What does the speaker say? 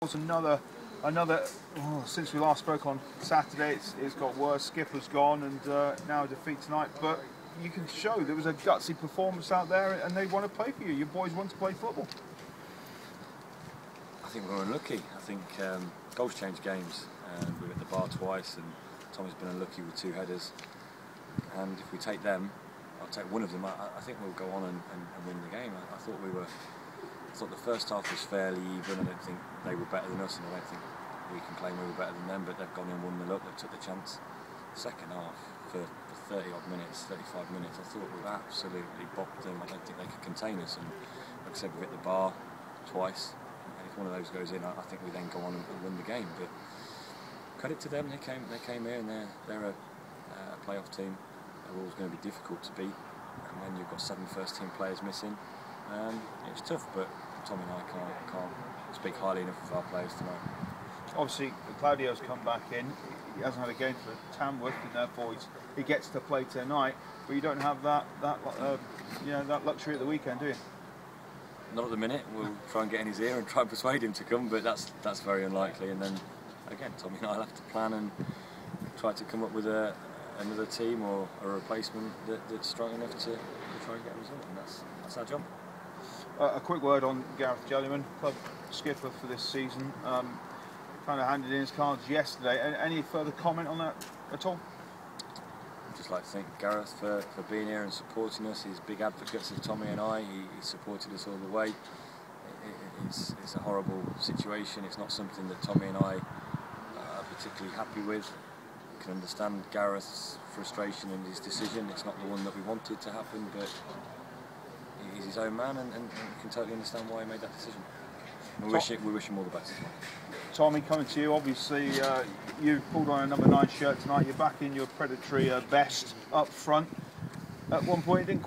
was another, another. Oh, since we last spoke on Saturday, it's, it's got worse. Skipper's gone, and uh, now a defeat tonight. But you can show there was a gutsy performance out there, and they want to play for you. Your boys want to play football. I think we're unlucky. I think um, goals change games. Um, we were at the bar twice, and Tommy's been unlucky with two headers. And if we take them, I'll take one of them. I, I think we'll go on and, and, and win the game. I, I, thought we were. I thought the first half was fairly even. I don't think they were better than us, and I don't think we can claim we were better than them. But they've gone in, won the look, they took the chance. Second half, for, for 30 odd minutes, 35 minutes, I thought we absolutely bopped them. I don't think they could contain us. And like I said, we hit the bar twice. And if one of those goes in, I, I think we then go on and, and win the game. But credit to them, they came they came here and they're they're a, uh, a playoff team. They're always going to be difficult to beat, and when you've got seven first team players missing, um, it's tough. But Tommy and I can't can't speak highly enough of our players tonight. Obviously, Claudio's come back in. He hasn't had a game for Tamworth, and therefore he gets to play tonight. But you don't have that that uh, you know that luxury at the weekend, do you? Not at the minute. We'll try and get in his ear and try and persuade him to come, but that's that's very unlikely. And then again, Tommy and I will have to plan and try to come up with a, another team or a replacement that, that's strong enough to, to, try and get a result, and that's, that's our job. Uh, a quick word on Gareth Jellyman, club skipper for this season. Um, kind of handed in his cards yesterday. Any further comment on that at all? I'd just like to thank Gareth for, for being here and supporting us. He's big advocates of Tommy and I. He, he supported us all the way. It, it, it's, it's a horrible situation. It's not something that Tommy and I are particularly happy with. I can understand Gareth's frustration and his decision. It's not the one that we wanted to happen, but he's his own man, and, and, and can totally understand why he made that decision. We wish, it, we wish him all the best. Tommy, coming to you, obviously uh, you pulled on a number nine shirt tonight. You're back in your predatory uh, best up front. At one point, it didn't quite.